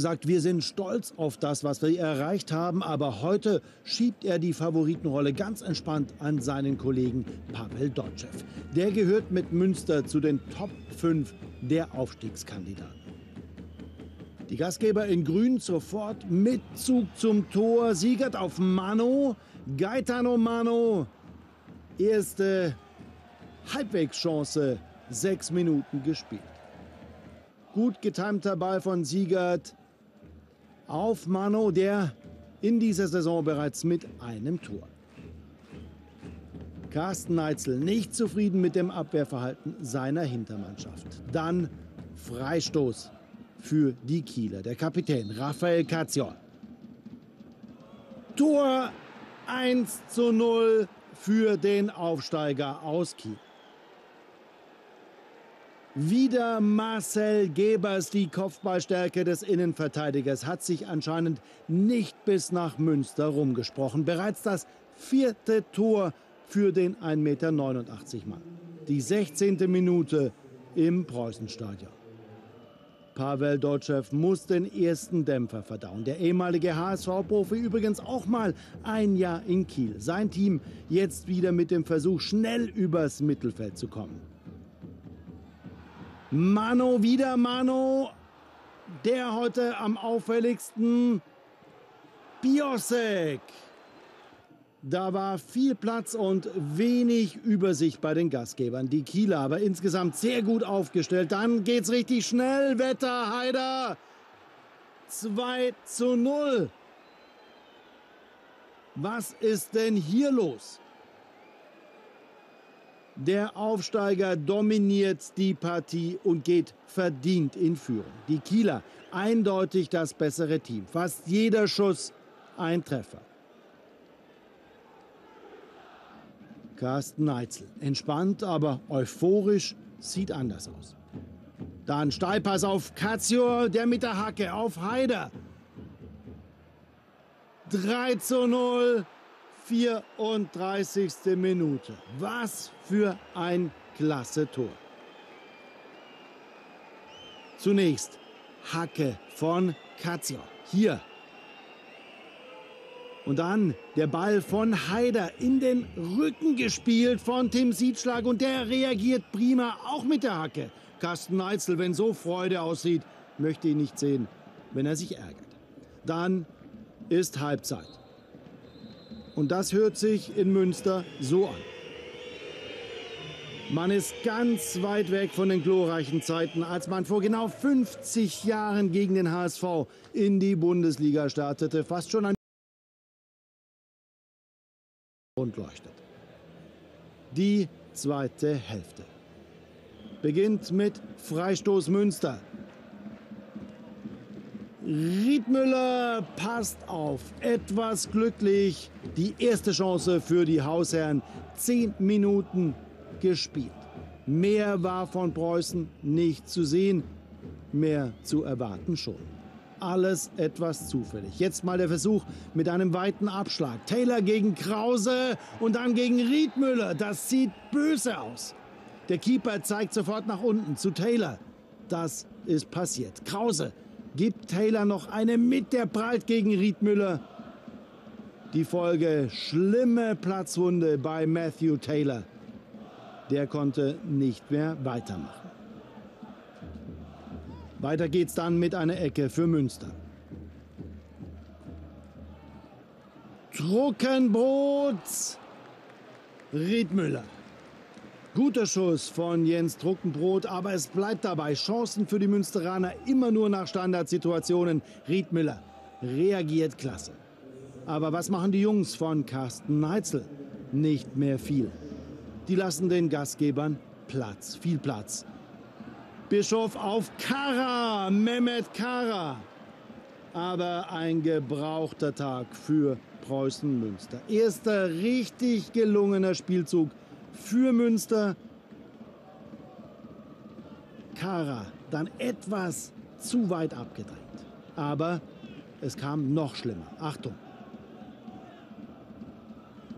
sagt, wir sind stolz auf das, was wir erreicht haben, aber heute schiebt er die Favoritenrolle ganz entspannt an seinen Kollegen Pavel Dotschew. Der gehört mit Münster zu den Top 5 der Aufstiegskandidaten. Die Gastgeber in Grün sofort mit Zug zum Tor. Siegert auf Mano. Gaetano Mano. Erste Halbwegschance. Sechs Minuten gespielt. Gut getimter Ball von Siegert auf Mano, der in dieser Saison bereits mit einem Tor. Carsten Neitzel nicht zufrieden mit dem Abwehrverhalten seiner Hintermannschaft. Dann Freistoß für die Kieler. Der Kapitän Raphael Cazziol. Tor 1 zu 0 für den Aufsteiger aus Kiel. Wieder Marcel Gebers, die Kopfballstärke des Innenverteidigers, hat sich anscheinend nicht bis nach Münster rumgesprochen. Bereits das vierte Tor für den 1,89 Meter Mann. Die 16. Minute im Preußenstadion. Pavel Dotschew muss den ersten Dämpfer verdauen. Der ehemalige HSV-Profi übrigens auch mal ein Jahr in Kiel. Sein Team jetzt wieder mit dem Versuch, schnell übers Mittelfeld zu kommen. Mano, wieder Mano. Der heute am auffälligsten. Biosek. Da war viel Platz und wenig Übersicht bei den Gastgebern. Die Kieler aber insgesamt sehr gut aufgestellt. Dann geht's richtig schnell. Wetter, Heider. 2 zu 0. Was ist denn hier los? Der Aufsteiger dominiert die Partie und geht verdient in Führung. Die Kieler eindeutig das bessere Team. Fast jeder Schuss ein Treffer. Carsten Neitzel. Entspannt, aber euphorisch, sieht anders aus. Dann Steilpass auf Cazio, der mit der Hacke auf Haider. 3 zu 0, 34. Minute. Was für ein klasse Tor. Zunächst Hacke von Cazio. Hier und dann der Ball von Haider in den Rücken gespielt von Tim Siedschlag und der reagiert prima auch mit der Hacke. Carsten Neitzel, wenn so Freude aussieht, möchte ihn nicht sehen, wenn er sich ärgert. Dann ist Halbzeit. Und das hört sich in Münster so an. Man ist ganz weit weg von den glorreichen Zeiten, als man vor genau 50 Jahren gegen den HSV in die Bundesliga startete. Fast schon ein und leuchtet. Die zweite Hälfte beginnt mit Freistoß Münster. Riedmüller passt auf. Etwas glücklich. Die erste Chance für die Hausherren. Zehn Minuten gespielt. Mehr war von Preußen nicht zu sehen. Mehr zu erwarten schon alles etwas zufällig. Jetzt mal der Versuch mit einem weiten Abschlag. Taylor gegen Krause und dann gegen Riedmüller. Das sieht böse aus. Der Keeper zeigt sofort nach unten zu Taylor. Das ist passiert. Krause gibt Taylor noch eine mit, der prallt gegen Riedmüller. Die Folge schlimme Platzwunde bei Matthew Taylor. Der konnte nicht mehr weitermachen. Weiter geht's dann mit einer Ecke für Münster. Druckenbrot. Riedmüller. Guter Schuss von Jens Druckenbrot, aber es bleibt dabei. Chancen für die Münsteraner immer nur nach Standardsituationen. Riedmüller reagiert klasse. Aber was machen die Jungs von Carsten Neitzel? Nicht mehr viel. Die lassen den Gastgebern Platz, viel Platz. Bischof auf Kara, Mehmet Kara. Aber ein gebrauchter Tag für Preußen Münster. Erster richtig gelungener Spielzug für Münster. Kara dann etwas zu weit abgedrängt. Aber es kam noch schlimmer. Achtung.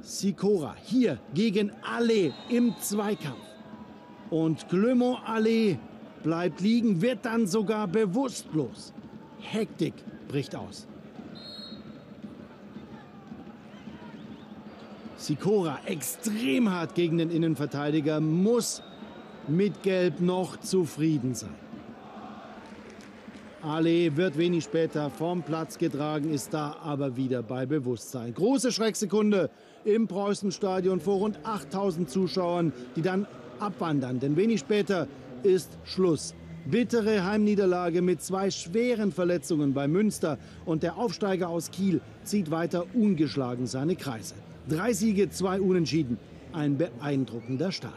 Sikora hier gegen Alle im Zweikampf. Und Glömo Alle bleibt liegen, wird dann sogar bewusstlos. Hektik bricht aus. Sikora extrem hart gegen den Innenverteidiger, muss mit Gelb noch zufrieden sein. Ale wird wenig später vom Platz getragen, ist da aber wieder bei Bewusstsein. Große Schrecksekunde im Preußenstadion vor rund 8000 Zuschauern, die dann abwandern. Denn wenig später ist Schluss. Bittere Heimniederlage mit zwei schweren Verletzungen bei Münster und der Aufsteiger aus Kiel zieht weiter ungeschlagen seine Kreise. Drei Siege, zwei Unentschieden. Ein beeindruckender Start.